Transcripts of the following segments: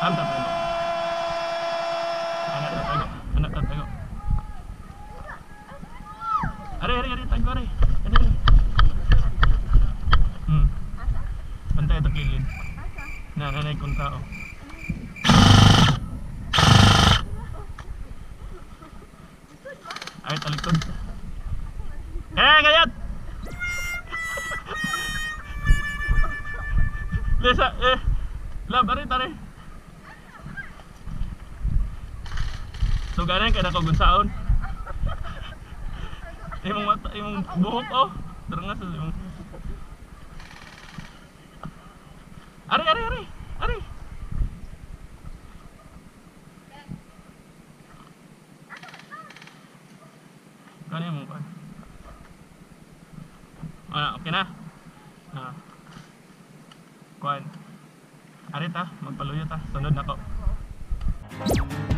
Am tatago. Anak tatago. Anak tatago. Are, are, are, tago, are. Are, are. Hmm. Bantay ito kilid. Tao. Ay, talikod. Eh, gayat! Lisa, eh. La, bari, So, ganun kaya nakagunsaon. Imong mata, imong buhok, oh. Tara nga sa imong. Ari, ari, ari. Ari. Kano yung mong Ah, okay na? Ah. Kuan. Ari ta, magpaluyo ta. Sunod na ko. Sige,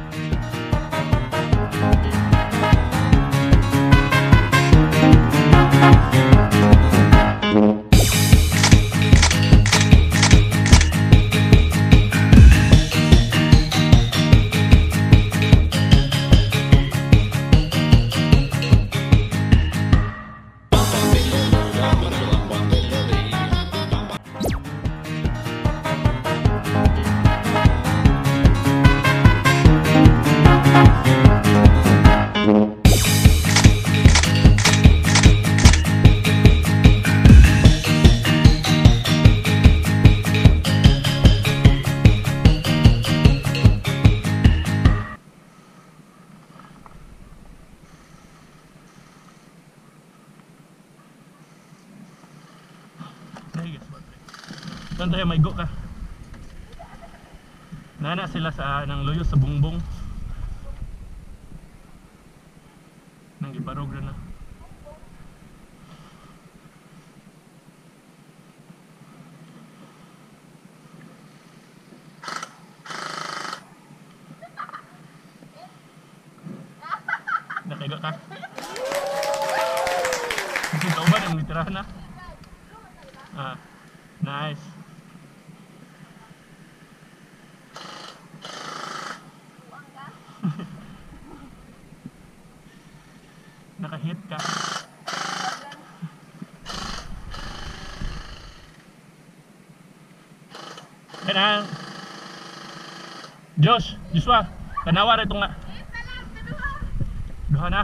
Doon tayo may go ka. Nana sila sa nang luyo sa bungbong. Nang ibarog na. Nakaiga ka? Kasi tauban ang litirahan na. Ah, nice. Naka-hit ka. Kanang Josh, Joshua, tanawa rin nga. Duha na.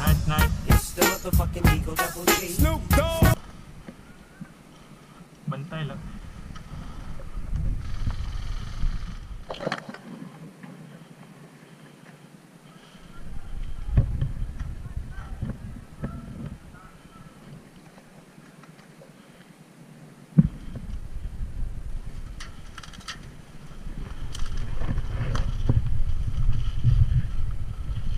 Nice, nice. It's the motherfucking Eagle Double G. Bantay lang.